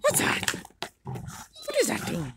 What's that? What is that doing?